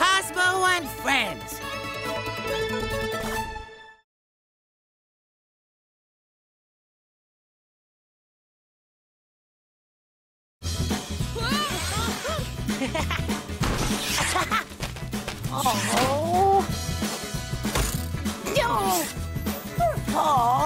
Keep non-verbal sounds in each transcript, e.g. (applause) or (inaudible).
Cozmo and Friends. (laughs) Oh. No. Oh,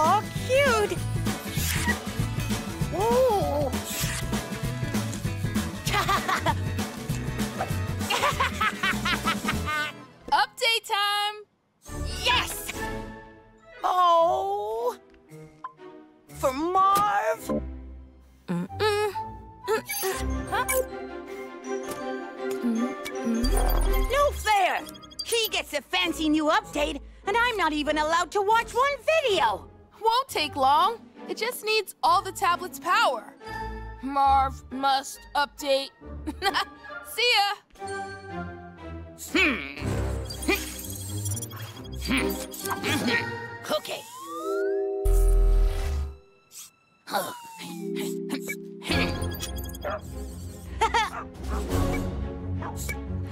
No fair. He gets a fancy new update, and I'm not even allowed to watch one video. Won't take long. It just needs all the tablet's power. Marv must update. (laughs) See ya! Hmm. (laughs) Hmm. (laughs) Okay.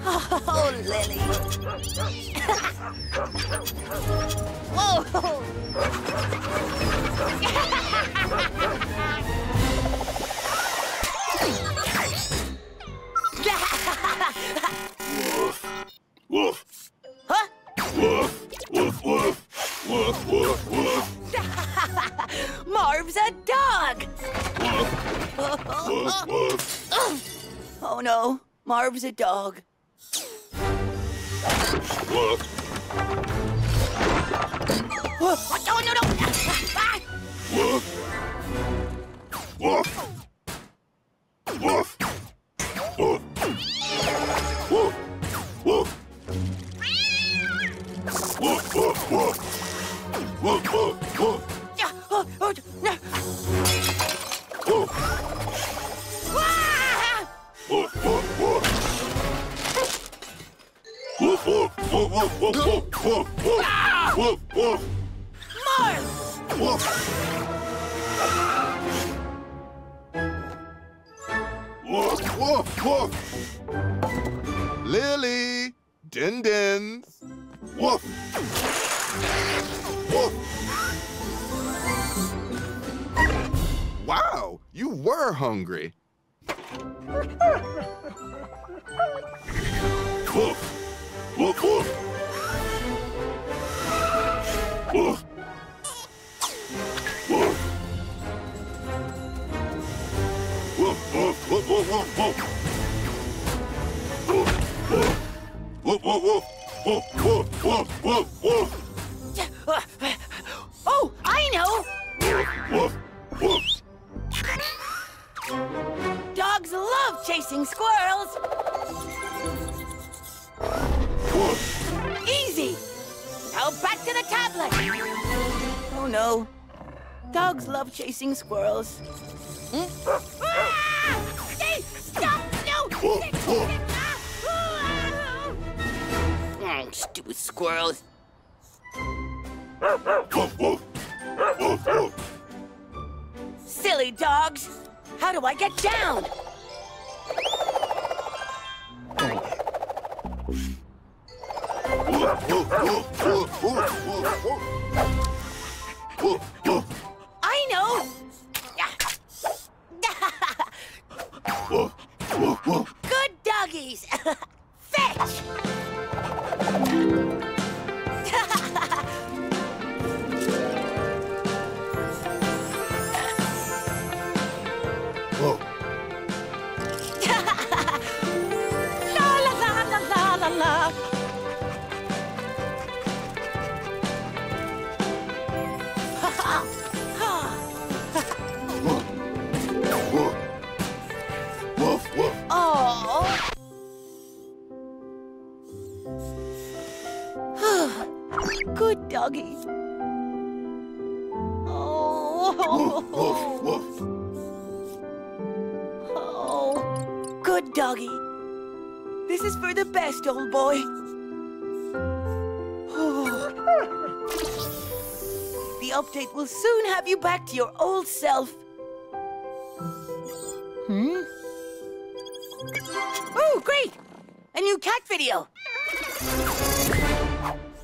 Oh, Lily. Whoa. Woof. Huh? Woof. Woof. Woof. Woof. Woof. Woof. Marv's a dog. Woof. Woof no. Marv's a dog. Look. What? Oh, no, no. Ah. Woof. Woof. Oh, oh, no. Woof. Lily, din dins. Woof. Woof. Wow, you were hungry. (laughs) Woof. Woof, Oh, I know! Dogs love chasing squirrels. Easy. Now back to the tablet. Oh no. Dogs love chasing squirrels. Hmm? oh, stupid squirrels. Silly dogs! How do I get down? I know! (laughs) please. (laughs) Fetch! Good doggy. Oh. woof, woof. woof. Oh. Good doggy. This is for the best, old boy. Oh. (sighs) The update will soon have you back to your old self. Hmm? Oh, great! A new cat video.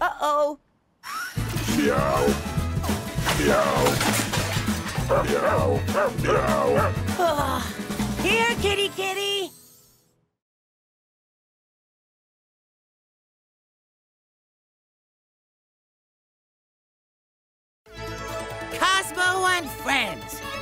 Uh-oh. Meow. Here, kitty kitty. Cozmo and friends.